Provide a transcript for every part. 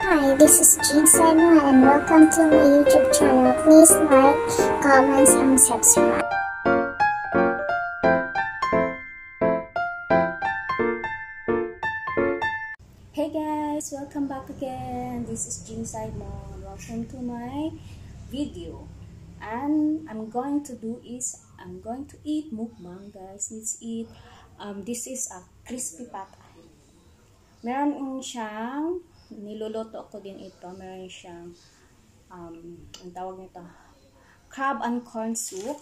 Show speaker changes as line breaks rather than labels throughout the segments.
Hi, this is Jean Simon and welcome to my YouTube channel. Please like, comment, and subscribe.
Hey guys, welcome back again. This is Jean Simon. Welcome to my video. And I'm going to do is I'm going to eat mukbang guys. Let's eat. Um, this is a crispy pata. Meron siyang niluluto ko din ito. Meron siyang um, ang tawag nito crab and corn soup.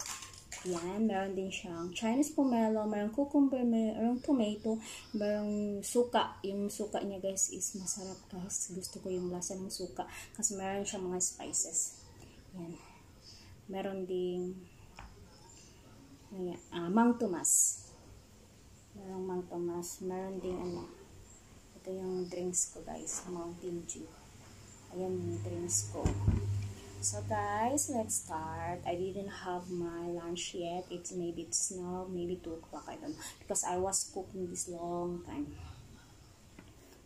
Yan, meron din siyang Chinese pomelo, meron cucumber, meron tomato, meron suka. Yung suka niya guys is masarap guys. Gusto ko yung lasa ng suka kasi meron siyang mga spices. Yan. Meron ding ah, Mang Tomas. Meron Mang Tomas. Meron ding ano. Ito yung drinks ko guys. Mountain Dew. Ayan yung drinks ko. So guys, let's start. I didn't have my lunch yet. It's maybe it's now maybe 2 o'clock. I don't know. Because I was cooking this long time.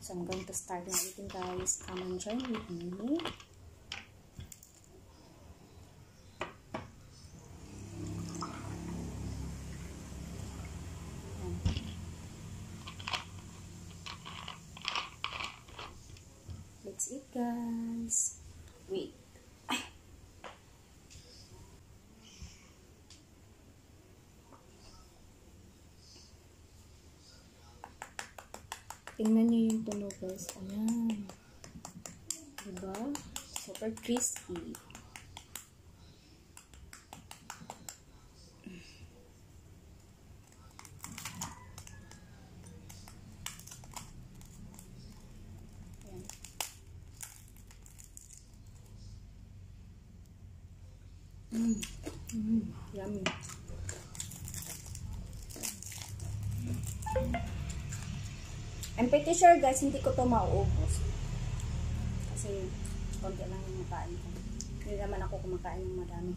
So I'm going to start na eating guys. Come and join with me. Let's eat guys. Wait. Tingnan niyo yung tunog guys. Ayan. Diba? Super crispy. Ayan. Mm. Mm. Yummy. I'm pretty sure guys, hindi ko to mauubos. Kasi, konti lang yung makain ko. Hindi naman ako kumakain ng madami.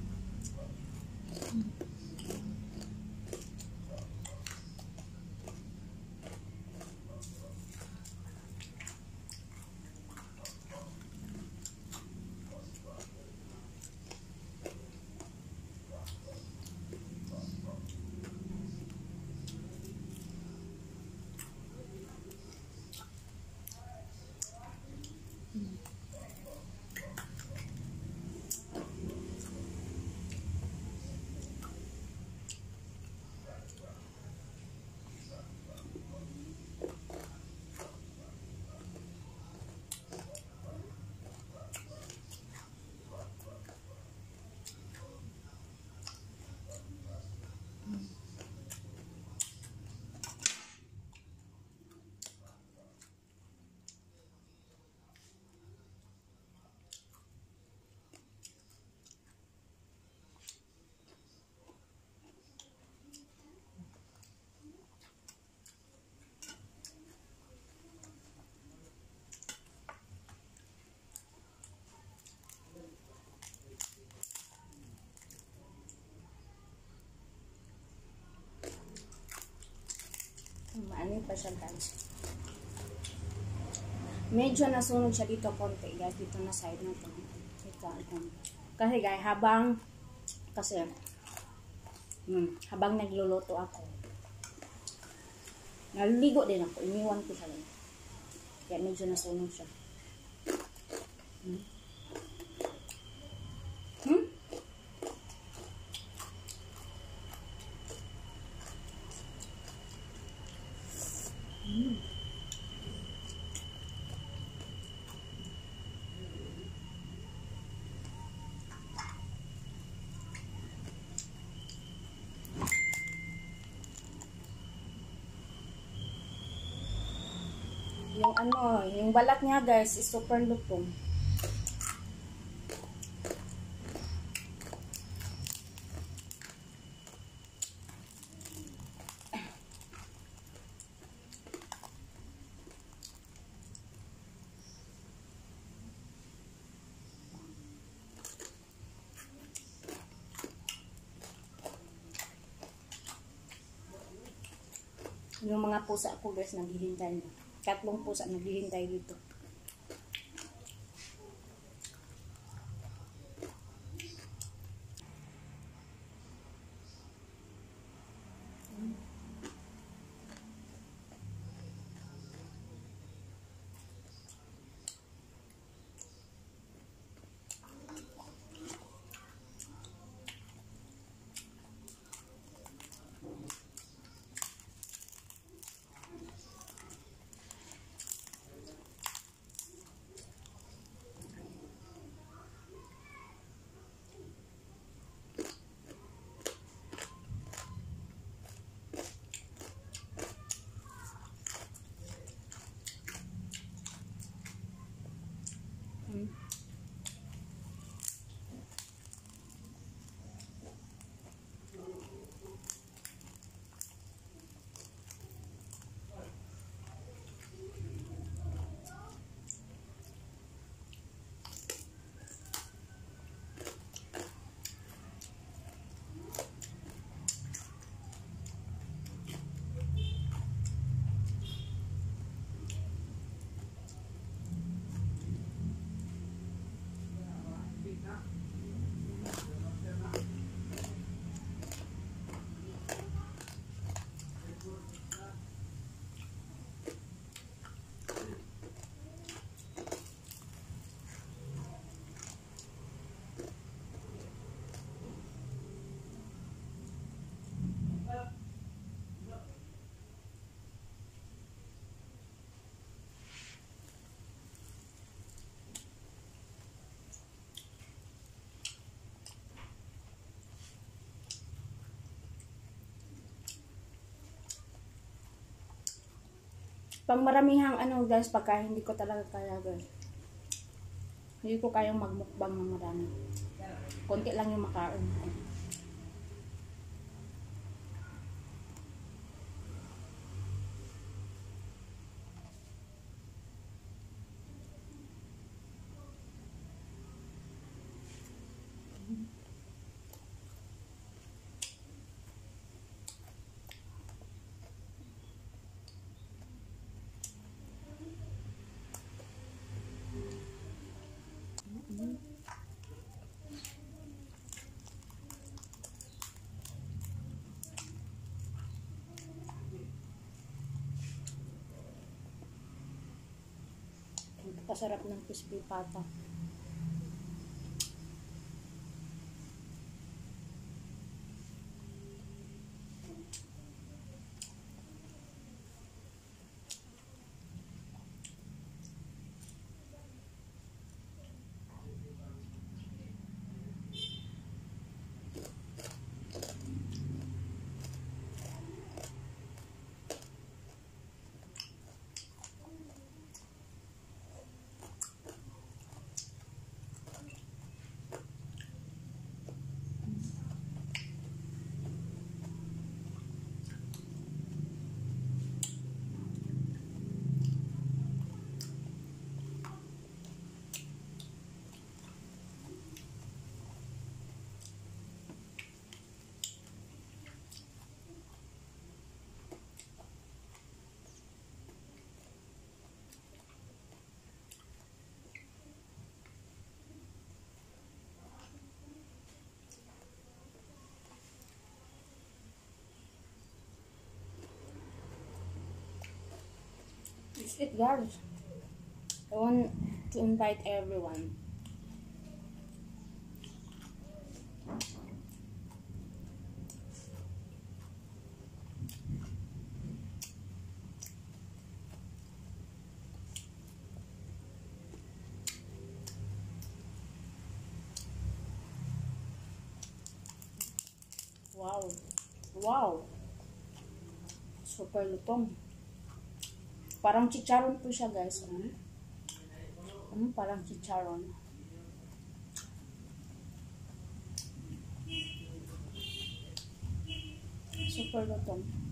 Maano pa siya. Medyo nasunog siya dito konti guys. Dito na side na to. Ito. ito. Kasi guys, habang kasi hmm, habang nagluluto ako naliligo din ako. Iniwan ko siya lang. Kaya medyo nasunog siya. Hmm? ano, yung balat niya guys is super lutong. yung mga pusa ko guys naghihintay na Tatlong pusa naghihintay dito. Pag maramihang ano guys, pagka hindi ko talaga kaya guys. Hindi ko kayang magmukbang ng marami. Konti lang yung makain. Kasarap ng crispy pata. It's it guys. I want to invite everyone. Wow. Wow. Super lutong. Parang chicharon po siya, guys. Ano? Ano? Parang chicharon. Super lutong.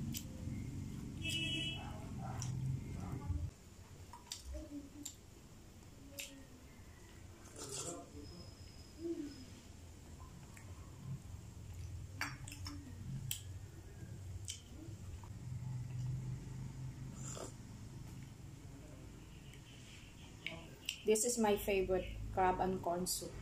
This is my favorite crab and corn soup.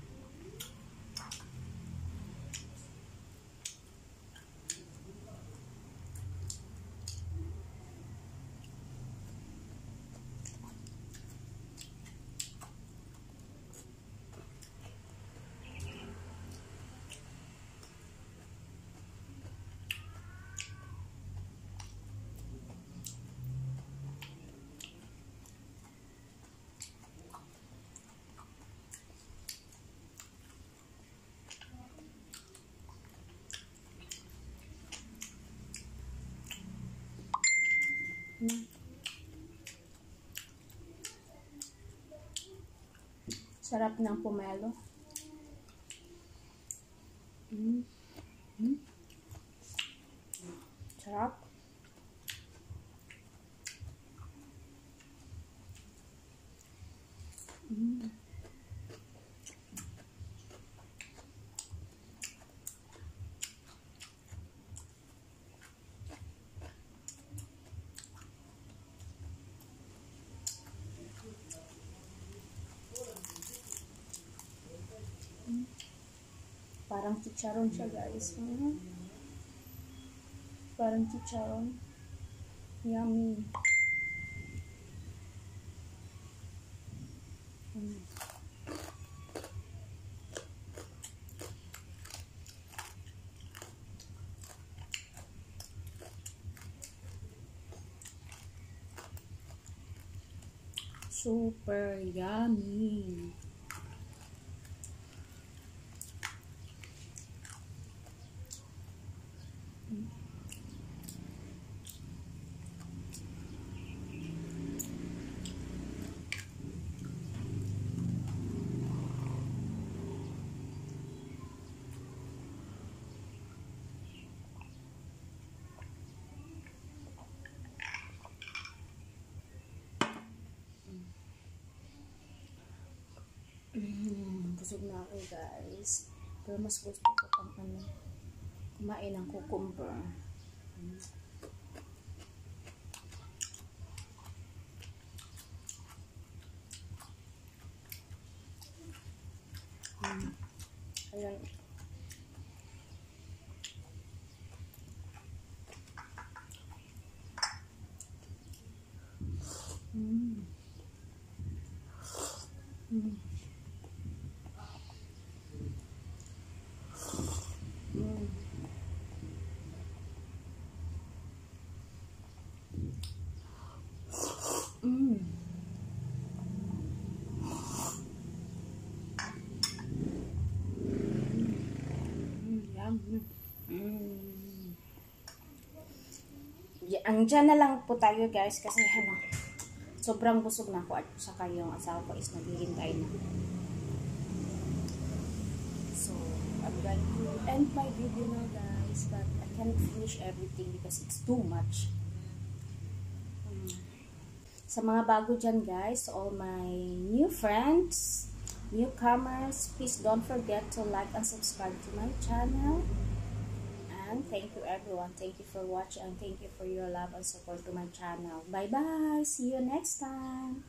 Sarap ng pomelo. Mm. Mm. Sarap. Mm. Parang chicharon siya, guys. Mm. Parang chicharon. Yummy. Mm. Super yummy. Mm, busog na ako guys. Pero mas gusto ko pang ano, kumain ng cucumber. Mm. Mm. Ayan. Mm. Mm. Mm. Mm. Mm, yummy. Mm. Andyan na lang po tayo guys kasi ano, sobrang busog na ako at saka yung asawa ko is naghihintay na. So, I'm going to end my video now guys but I can't finish everything because it's too much. Mm. Sa mga bago dyan guys, all my new friends, newcomers, please don't forget to like and subscribe to my channel. And thank you everyone. Thank you for watching and thank you for your love and support to my channel. Bye bye. See you next time.